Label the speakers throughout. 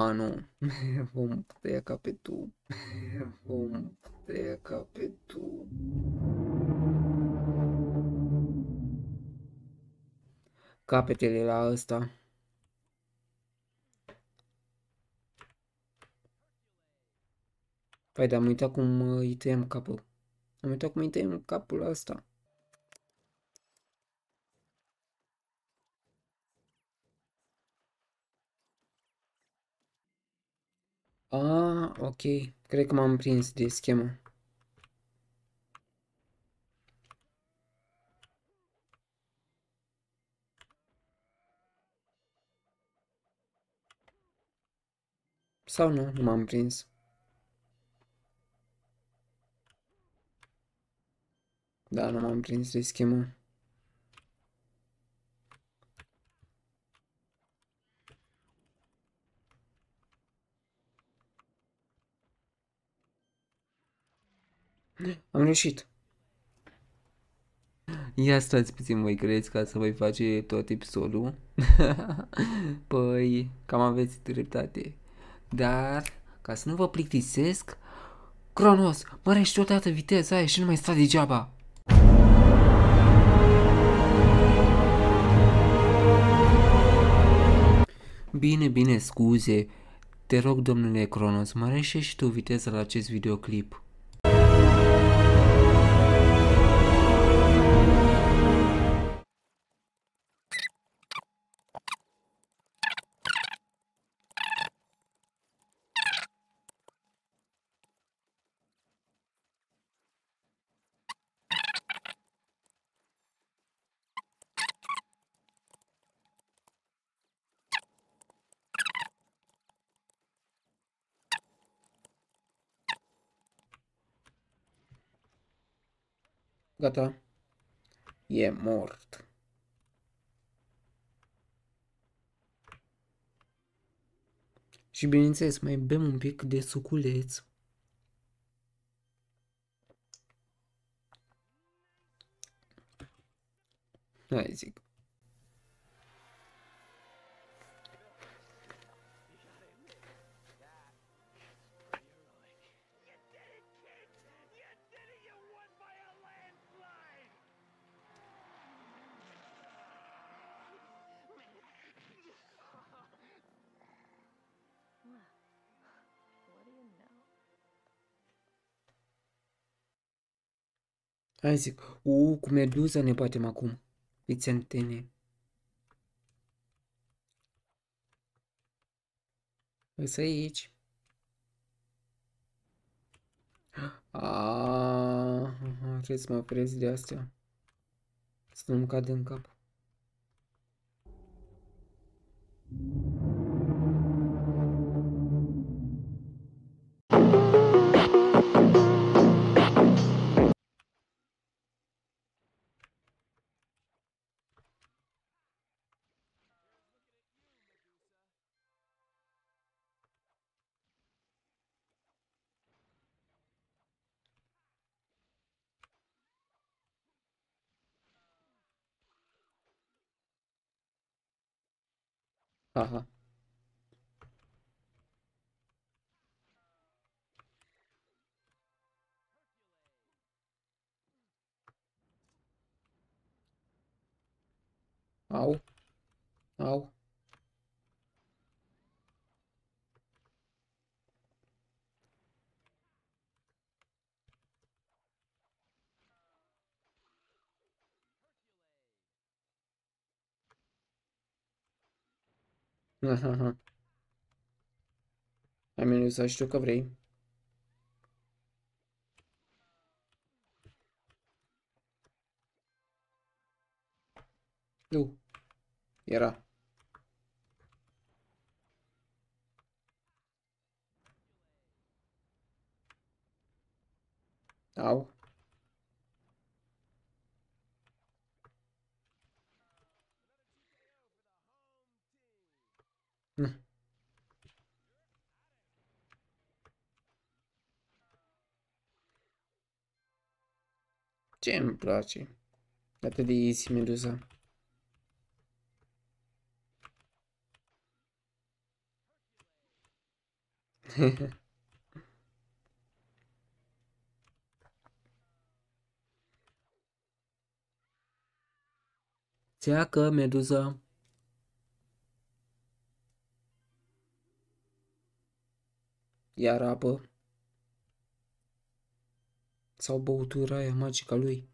Speaker 1: A, nu. Vom tăia ca pe tu. Vom tăia ca pe tu. Capetele la ăsta. Păi, dar am uitat cum uh, îi tăiem capul. Am uitat cum îi tăiem capul ăsta. Ah, ok. Cred că m-am prins de schemă. Sau nu, nu m-am prins. Da, nu m-am prins de schemă. Am reușit. Ia stați puțin, voi credeți ca să voi face tot episodul? păi, cam aveți dreptate. Dar, ca să nu vă plictisesc, Cronos, mărește odată viteza aia și nu mai sta degeaba. Bine, bine, scuze. Te rog, domnule Cronos, mărește și tu viteza la acest videoclip. Gata. E mort. Și bineînțeles, mai bem un pic de suculeț. Hai zic. Hai zic, u, cu meduza ne batem acum. Fiți antene. Îs aici. Aaaa, trebuie să mă opresc de astea. Să nu-mi cad în cap. Aha. Au. Au. Aha. Ai menos să știu. Era. Au. Ce îmi place? Atât de easy, Medusa. Țeacă, meduză. Iar apă. Sau băutura aia magică a lui.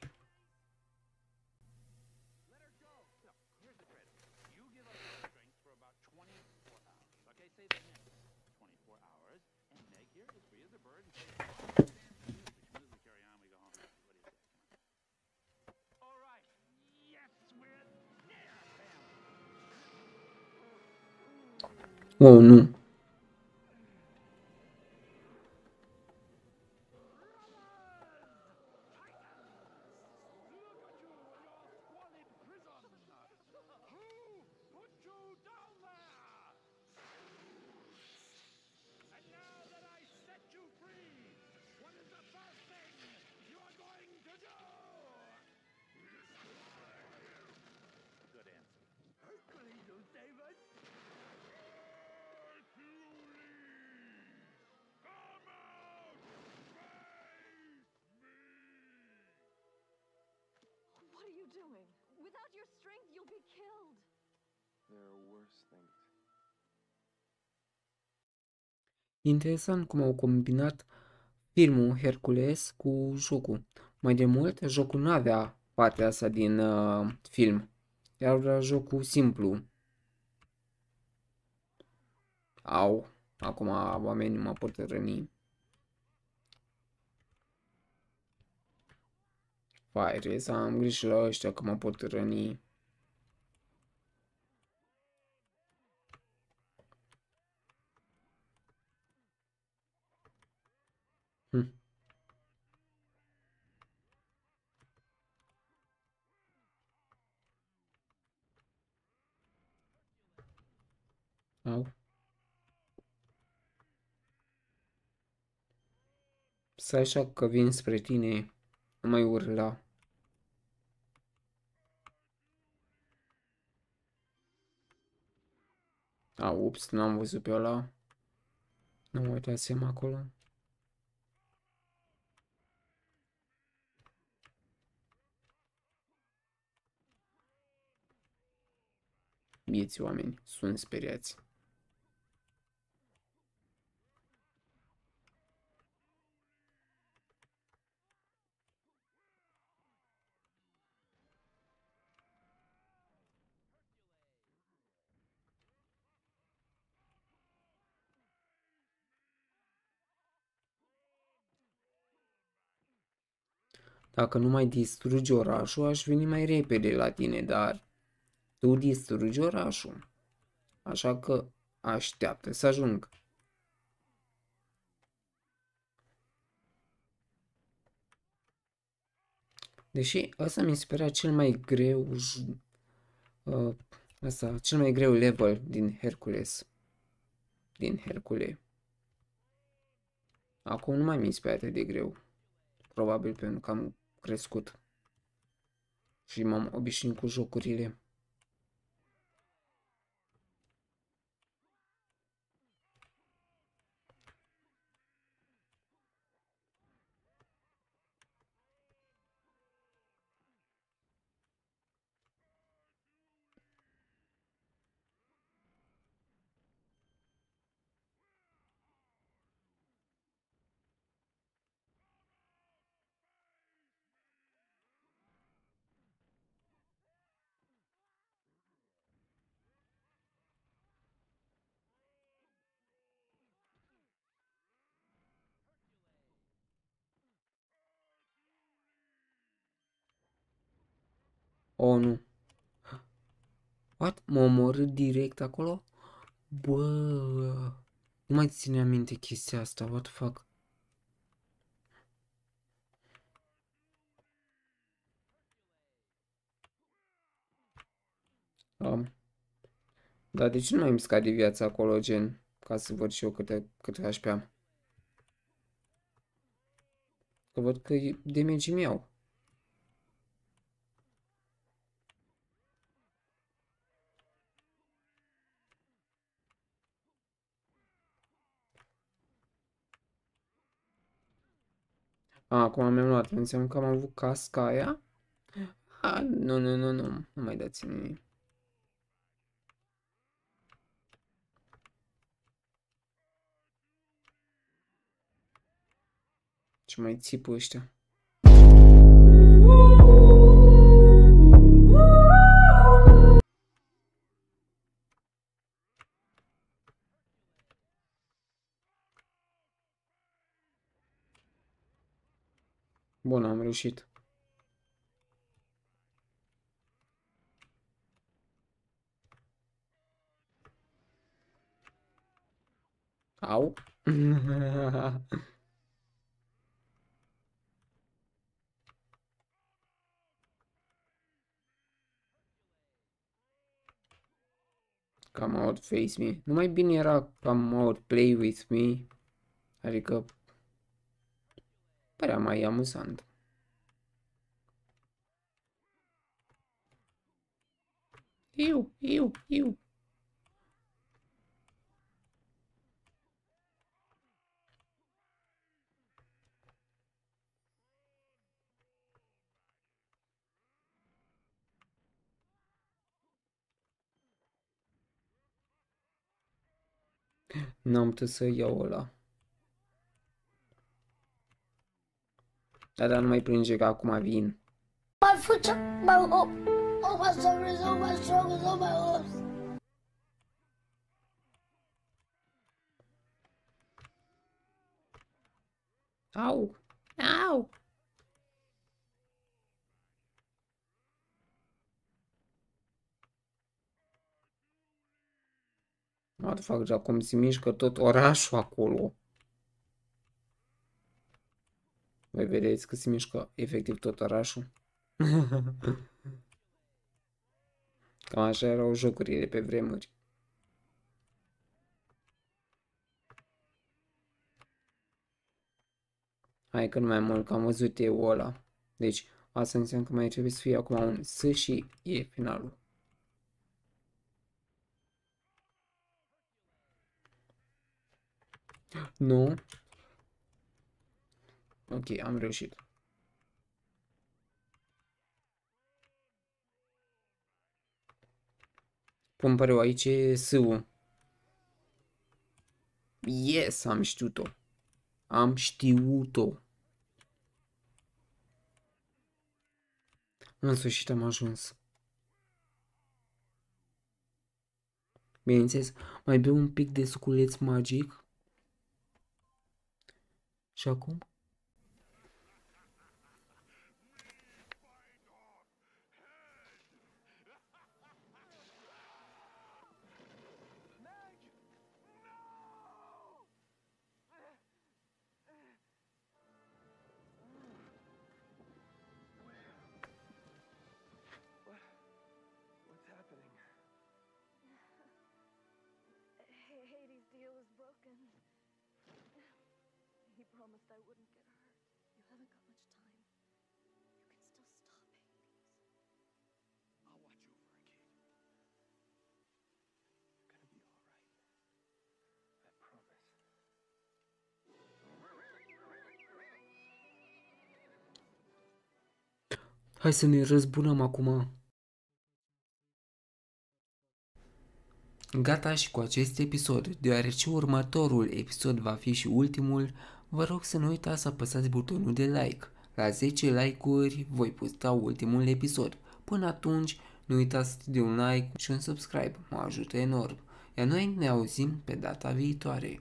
Speaker 2: Doing? Without your strength, you'll be killed.
Speaker 3: There are worse things.
Speaker 1: Interesant cum au combinat filmul Hercules cu jocul. Mai de mult, jocul nu avea partea asta din uh, film. Era jocul simplu. Au, acum oamenii mă pot răni. Vai, trebuie să am grijă la ăștia că mă pot răni. Hm. Au. Să așa că vin spre tine, nu mai urla. A, ups, n-am văzut pe ăla. Nu mă uitasem acolo. Vieți oameni sunt speriați. Dacă nu mai distrugi orașul, aș veni mai repede la tine, dar tu distrugi orașul. Așa că așteaptă să ajung. Deși ăsta mi se părea cel mai greu j- uh, ăsta, cel mai greu level din Hercules. Din Hercule. Acum nu mai mi se pare atât de greu. Probabil pentru că am crescut. Și m-am obișnuit cu jocurile. Oh, nu. What? M-a omorât direct acolo? Bă, nu mai ține minte chestia asta, what the fuck? Um. Dar de ce nu mai îmi scade viața acolo, gen? Ca să văd și eu câte, câte HP am. Că văd că damage mi iau. A, acum mi-am luat. Înseamnă că am avut casca aia? A, nu, nu, nu, nu. Nu mai dați nimic. Ce mai țipă ăștia? Bun, am reușit. Au. Come out, face me. Nu mai bine era come out, play with me. Adică părea mai amuzant. Iu, iu, iu. N-am putut să iau ăla. Da, dar nu mai plânge că acum vin.
Speaker 4: My foot's up, my hop. All my sorrows, all my struggles, all my hopes.
Speaker 1: Au! Au! What the fuck, dar cum se mișcă tot orașul acolo. Voi vedeți că se mișcă efectiv tot orașul. Cam așa erau jocurile pe vremuri. Hai că nu mai mult, că am văzut eu ăla. Deci, asta înseamnă că mai trebuie să fie acum un S și E finalul. Nu. Ok, am reușit. Pun păreu, aici e S-ul. Yes, am știut-o. Am știut-o. În sfârșit am ajuns. Bineînțeles, mai beau un pic de suculeț magic. Și acum?
Speaker 2: Promised I wouldn't get hurt.
Speaker 4: You haven't got much time. You can still stop Hades.
Speaker 3: I'll watch over her, kid. You're gonna be all right. I promise.
Speaker 1: Hai să ne răzbunăm acum. Gata și cu acest episod, deoarece următorul episod va fi și ultimul, vă rog să nu uitați să apăsați butonul de like. La 10 like-uri voi posta ultimul episod. Până atunci, nu uitați de un like și un subscribe, mă ajută enorm. Iar noi ne auzim pe data viitoare.